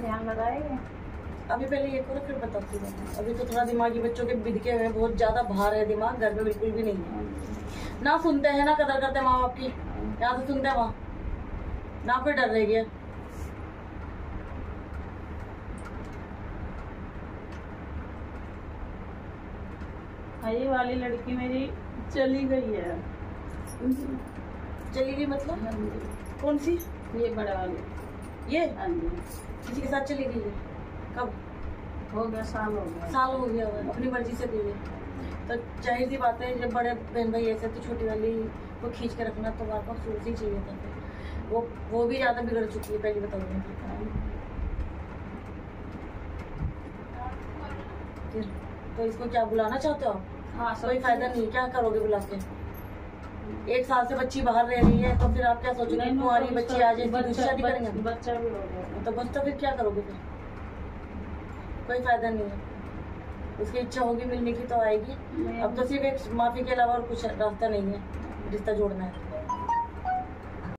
ध्यान अभी पहले ये करो फिर बताती हूँ। अभी तो थोड़ा दिमागी बच्चों के बिदके हुए बहुत ज़्यादा भार है दिमाग घर में बिल्कुल भी नहीं है। ना सुनते हैं ना कदर करते माँ बाप की। यहाँ से सुनते हैं वहाँ ना कोई डर रह गया। हाँ, ये वाली लड़की मेरी चली गई है। चली गई मतलब? हाँ कौन सी? ये बड़े वाली। ये? हाँ किसी के साथ चली गई है? कब? हो गया साल हो गया। साल हो गया हुआ अपनी मर्ज़ी से गई है। तो ज़ाहिर सी बात है जब बड़े बहन भाई ऐसे तो छोटी वाली को खींच के रखना तो बार सोच ही चाहिए था वो वो भी ज़्यादा बिगड़ चुकी है पहले। फिर तो इसको क्या बुलाना चाहते हो आप? हाँ कोई फ़ायदा नहीं क्या करोगे बुला के? एक साल से बच्ची बाहर रह रही है तो फिर आप क्या सोच रहे हैं तुम्हारी बच्ची आ जाएगी शादी करेंगे? बच्चा भी तो बस तो फिर क्या करोगे फिर? कोई फ़ायदा नहीं है। उसकी इच्छा होगी मिलने की तो आएगी। अब तो सिर्फ़ एक माफ़ी के अलावा और कुछ रास्ता नहीं है रिश्ता जोड़ना है।